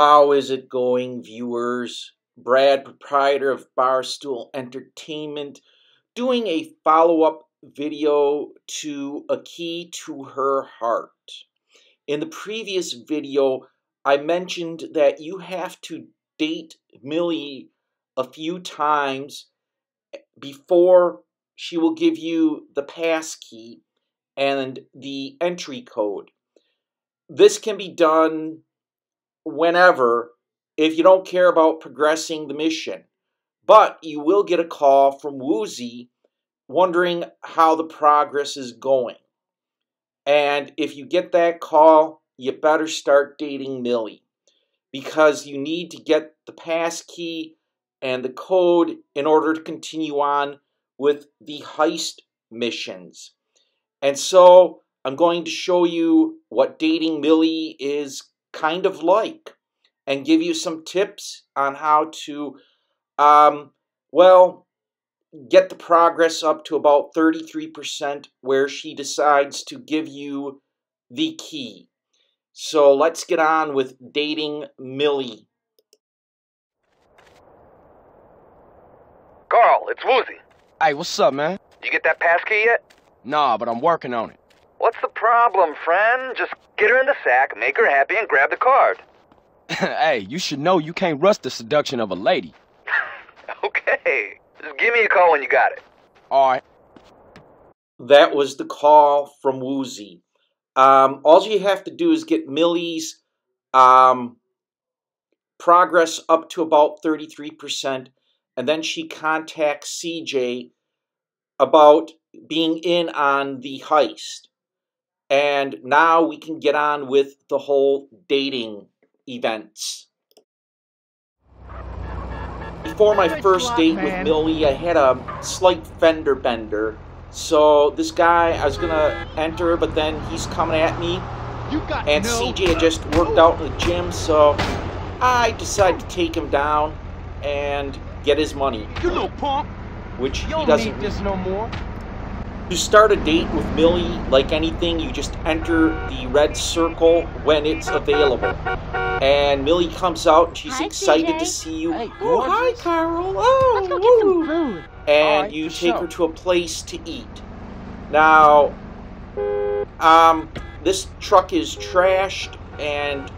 How is it going, viewers? Brad, proprietor of Barstool Entertainment, doing a follow up video to A Key to Her Heart. In the previous video, I mentioned that you have to date Millie a few times eh, before she will give you the pass key and the entry code. This can be done whenever if you don't care about progressing the mission. But you will get a call from Woozie wondering how the progress is going. And if you get that call, you better start dating Millie because you need to get the pass key and the code in order to continue on with the heist missions. And so I'm going to show you what dating Millie is kind of like and give you some tips on how to, um, well, get the progress up to about 33% where she decides to give you the key. So let's get on with dating Millie. Carl, it's Woozie. Hey, what's up, man? You get that pass key yet? Nah, but I'm working on it. What's the problem, friend? Just get her in the sack, make her happy, and grab the card. hey, you should know you can't rush the seduction of a lady. okay. Just give me a call when you got it. Alright. That was the call from Woozie. Um, all you have to do is get Millie's um, progress up to about 33%, and then she contacts CJ about being in on the heist. And now we can get on with the whole dating events. Before my first date with Millie, I had a slight fender bender. So this guy, I was gonna enter, but then he's coming at me. And CJ had just worked oh. out in the gym, so I decided to take him down and get his money. You little punk. Which You he doesn't need this no more. To start a date with Millie, like anything, you just enter the red circle when it's available. And Millie comes out and she's Hi, excited CJ. to see you. Hey, oh, hi. Carol. Oh, Let's go get woo." some food. And Alright, you take sure. her to a place to eat. Now, um, this truck is trashed, and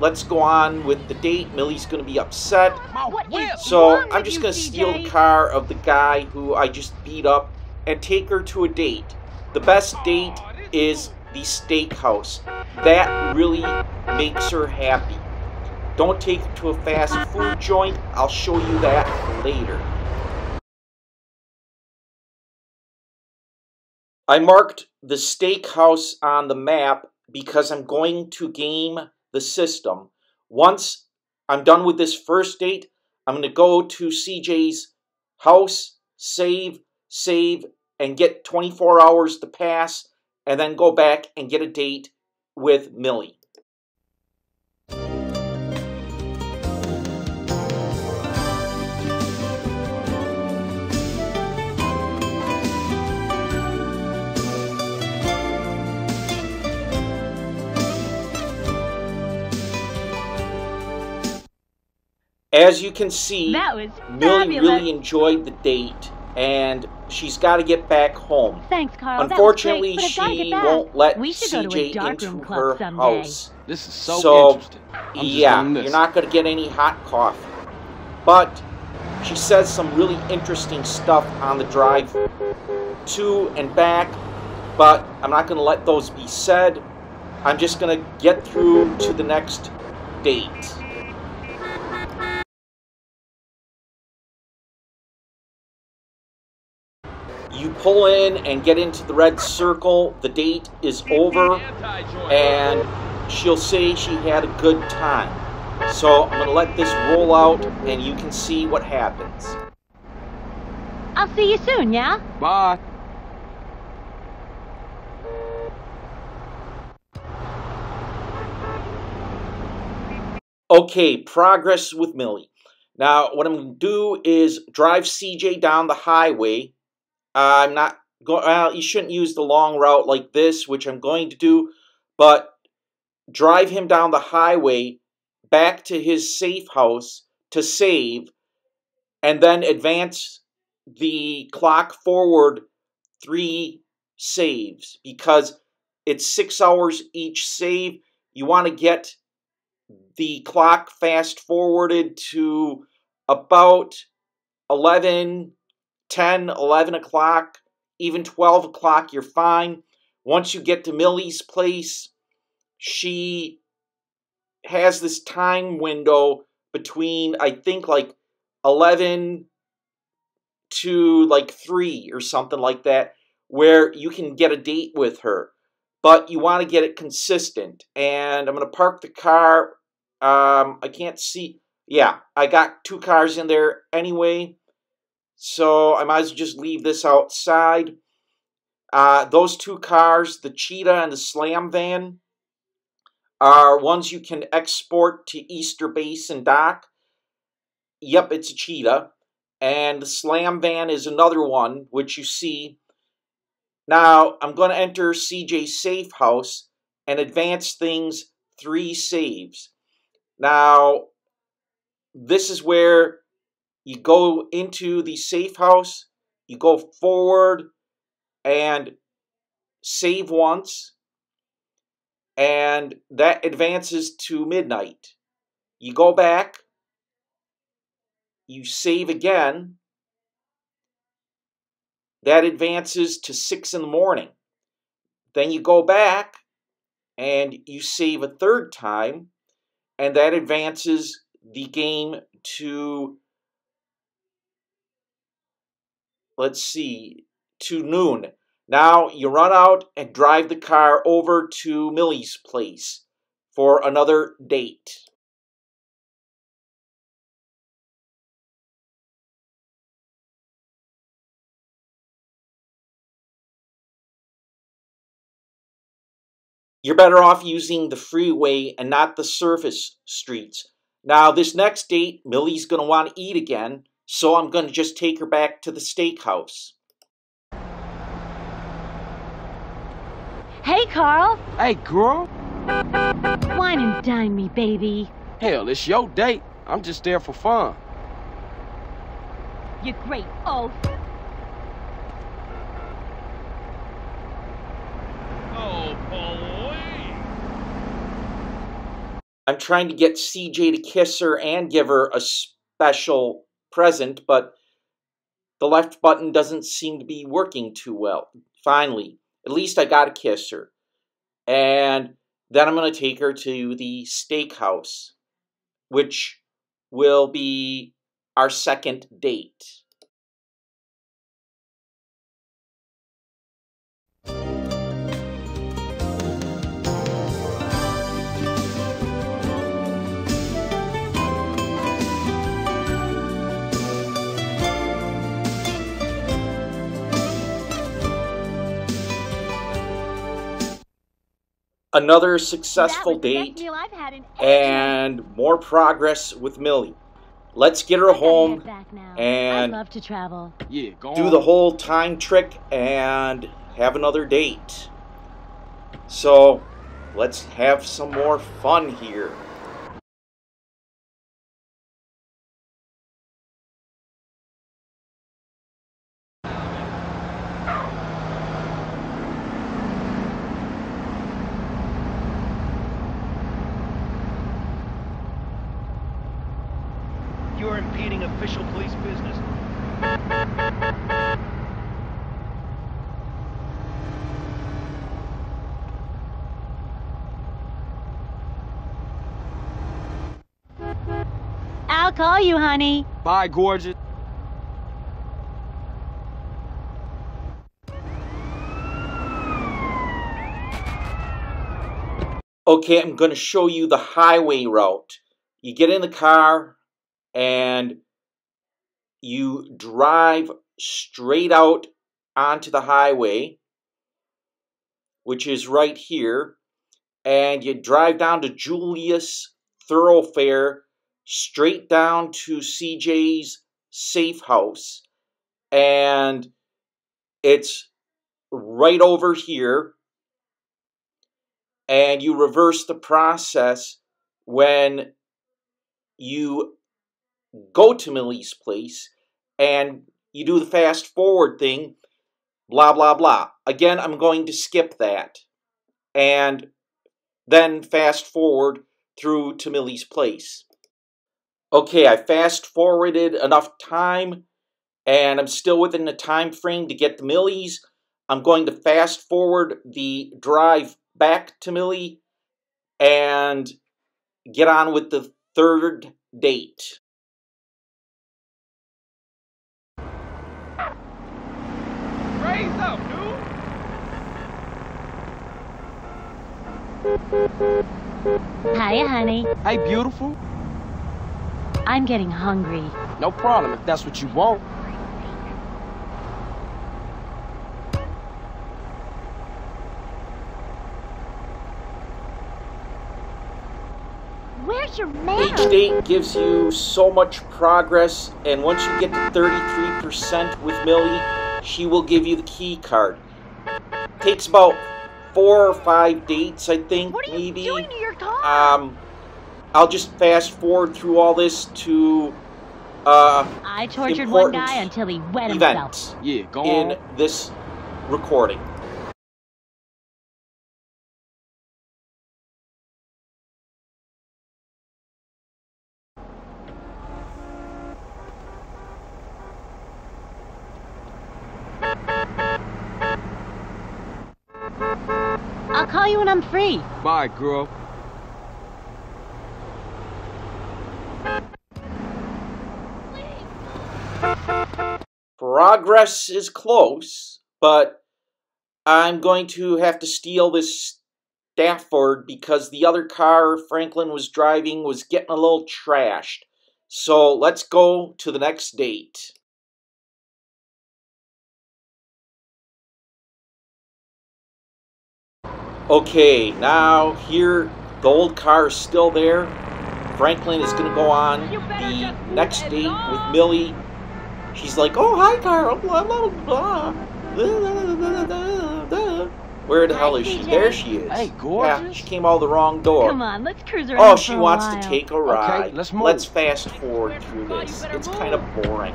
let's go on with the date. Millie's going to be upset. What So I'm just gonna steal the car of the guy who I just beat up and take her to a date. The best date is the steakhouse. That really makes her happy. Don't take her to a fast food joint. I'll show you that later. I marked the steakhouse on the map because I'm going to game the system. Once I'm done with this first date, I'm going to go to CJ's house, save, save, and get 24 hours to pass, and then go back and get a date with Millie. As you can see, Millie really enjoyed the date, and she's got to get back home. Thanks, Carl. Unfortunately, that was great, but she back. won't let we should go to a CJ darkroom into club her someday. house. This is so, So, interesting. I'm yeah, gonna you're not going to get any hot coffee. But she says some really interesting stuff on the drive to and back, but I'm not going to let those be said. I'm just going to get through to the next date. Pull in and get into the red circle. The date is over, and she'll say she had a good time. So I'm going to let this roll out, and you can see what happens. I'll see you soon, yeah? Bye. Okay, progress with Millie. Now, what I'm going to do is drive CJ down the highway. I'm not going, well, you shouldn't use the long route like this, which I'm going to do, but drive him down the highway back to his safe house to save and then advance the clock forward three saves because it's six hours each save. You want to get the clock fast forwarded to about 11, 10, 11 o'clock, even 12 o'clock, you're fine. Once you get to Millie's place, she has this time window between, I think, like 11 to like 3 or something like that, where you can get a date with her. But you want to get it consistent. And I'm going to park the car. Um, I can't see. Yeah, I got two cars in there anyway. So I might as well just leave this outside. Uh, those two cars, the Cheetah and the Slam van, are ones you can export to Easter Basin dock. Yep, it's a Cheetah. And the Slam van is another one, which you see. Now, I'm going to enter CJ safe house and advance things three saves. Now, this is where you go into the safe house, you go forward and save once, and that advances to midnight. You go back, you save again, that advances to 6 in the morning. Then you go back and you save a third time, and that advances the game to, let's see, to noon. Now you run out and drive the car over to Millie's place for another date. You're better off using the freeway and not the surface streets. Now, this next date, Millie's going to want to eat again, so I'm going to just take her back to the steakhouse. Hey, Carl. Hey, girl. Wine and dine me, baby. Hell, it's your date. I'm just there for fun. You great oaf. Oh, boy. I'm trying to get CJ to kiss her and give her a special present, but the left button doesn't seem to be working too well. Finally, at least I got to kiss her. And then I'm going to take her to the steakhouse, which will be our second date. Another successful that was the best date meal I've had in ages. and more progress with Millie. Let's get her home head back now. and I love to travel. Yeah, go do the whole time trick and have another date. So let's have some more fun here. You are impeding official police business. I'll call you, honey. Bye, gorgeous. Okay, I'm going to show you the highway route. You get in the car and you drive straight out onto the highway, which is right here, and you drive down to Julius Thoroughfare straight down to CJ's safe house. And it's right over here and you reverse the process when you go to Millie's place and you do the fast forward thing, blah, blah, blah. Again, I'm going to skip that and then fast forward through to Millie's place. Okay, I fast forwarded enough time and I'm still within the time frame to get the Millie's. I'm going to fast forward the drive back to Millie and get on with the third date. Dude. Hiya, honey. Hey, beautiful. I'm getting hungry. No problem if that's what you want. Where's your man? Each date gives you so much progress, and once you get to 33% with Millie, she will give you the key card. Takes about four or five dates, I think, What are you maybe. doing to your car? Um, I'll just fast forward through all this to uh, I tortured one important guy until he wet himself. events Yeah, go in on. this recording. I'll call you when I'm free. Bye, girl. Progress is close, but I'm going to have to steal this Stafford because the other car Franklin was driving was getting a little trashed. So let's go to the next date. Okay, now here the old car is still there. Franklin is going to go on the next move date along. with Millie. She's like, "Oh, hi, Carl." Blah blah blah. Where the hell is she? There she is. Hey, Yeah, gorgeous. she came out the wrong door. Come on, let's cruise around Oh, for she a wants while. to take a ride. Okay, let's move. Let's fast forward through this. It's kind of boring.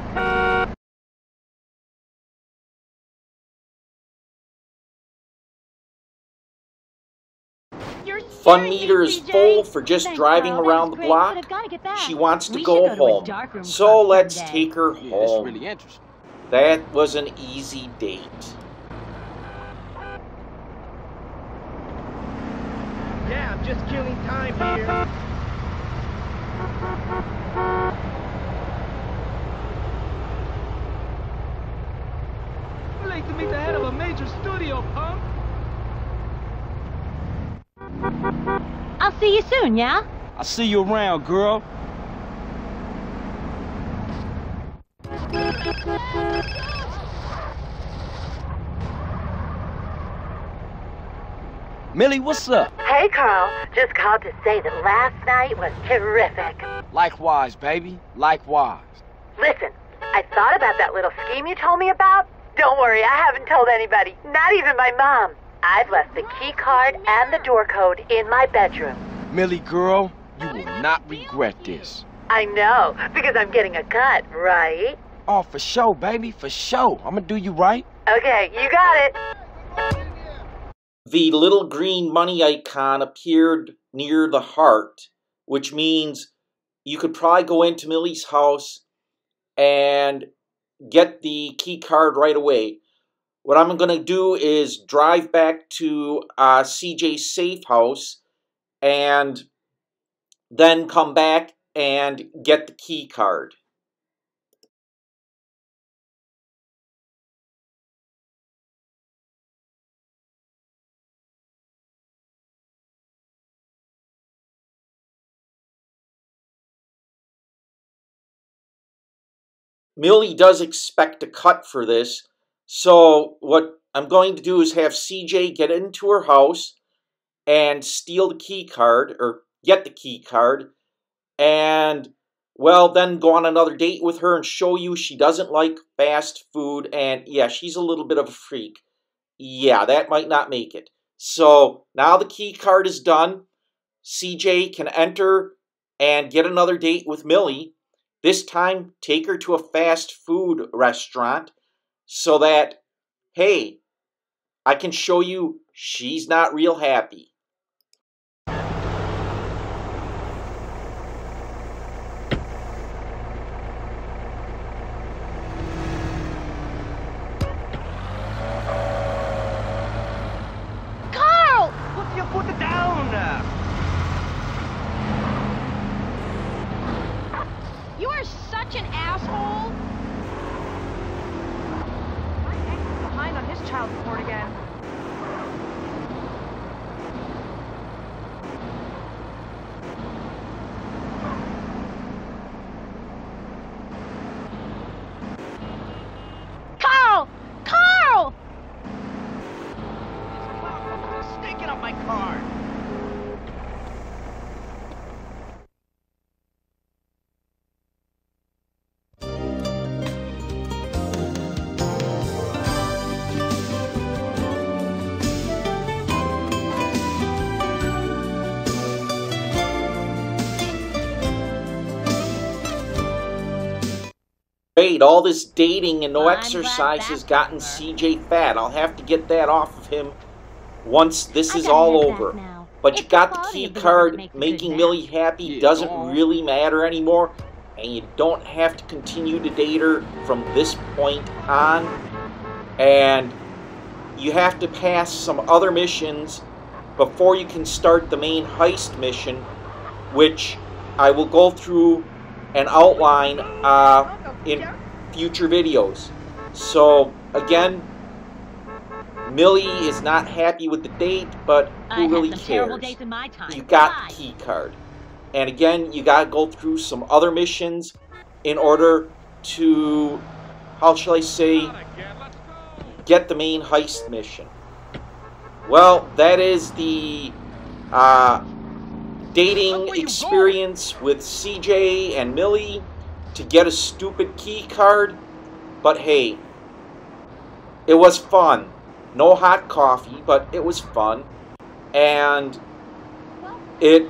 Fun meter is full for just Thanks, driving Carl. Around the great, block. I've gotta get back. She wants to We go go to home. So let's someday. take her Yeah, home. really. That was an easy date. Yeah, I'm just killing time here. Late to meet the head of a major studio, punk. I'll see you soon, yeah? I'll see you around, girl. Millie, what's up? Hey, Carl. Just called to say that last night was terrific. Likewise, baby. Likewise. Listen, I thought about that little scheme you told me about. Don't worry, I haven't told anybody, not even my mom. I've left the key card and the door code in my bedroom. Millie, girl, you will not regret this. I know, because I'm getting a cut, right? Oh, for sure, baby, for sure. I'm gonna do you right. Okay, you got it. The little green money icon appeared near the heart, which means you could probably go into Millie's house and get the key card right away. What I'm going to do is drive back to uh, CJ's safe house and then come back and get the key card. Millie does expect a cut for this, so what I'm going to do is have CJ get into her house and steal the key card, or get the key card, and, well, then go on another date with her and show you she doesn't like fast food, and yeah, she's a little bit of a freak. Yeah, that might not make it. So now the key card is done. CJ can enter and get another date with Millie. This time, take her to a fast food restaurant so that, hey, I can show you she's not real happy. Carl! Put your foot down! You are such an asshole! My ex is behind on his child support again. Wait, all this dating and no I'm exercise has gotten. CJ fat. I'll have to get that off of him once this I is all over. But It's you got the the key of the work card. that makes a good Making nap. Millie happy Yeah. doesn't really matter anymore, and you don't have to continue to date her from this point on. And you have to pass some other missions before you can start the main heist mission, which I will go through and outline uh, in future videos. So, again, Millie is not happy with the date, but who had really cares? days in my time. You got Bye. the key card. And again, you got to go through some other missions in order to, how shall I say, get the main heist mission. Well, that is the uh, dating experience with CJ and Millie to get a stupid key card. But hey, it was fun. No hot coffee, but it was fun. And it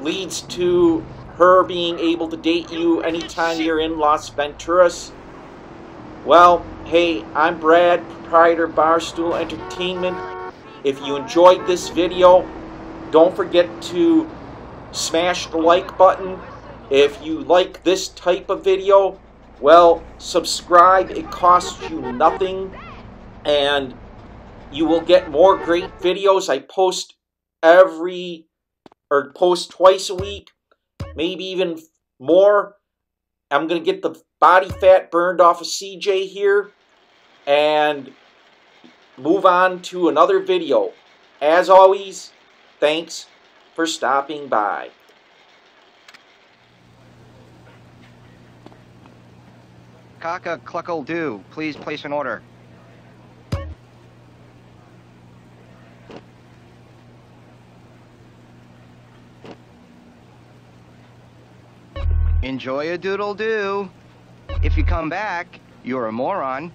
leads to her being able to date you anytime you're in Las Venturas. Well, hey, I'm Brad, proprietor Barstool Entertainment. If you enjoyed this video, don't forget to smash the like button. If you like this type of video, well, subscribe. It costs you nothing. And you will get more great videos. I post every, or post twice a week, maybe even more. I'm going to get the body fat burned off of CJ here and move on to another video. As always, thanks for stopping by. Kaka Cluckle Do, please place an order. Enjoy a doodle do. If you come back, you're a moron.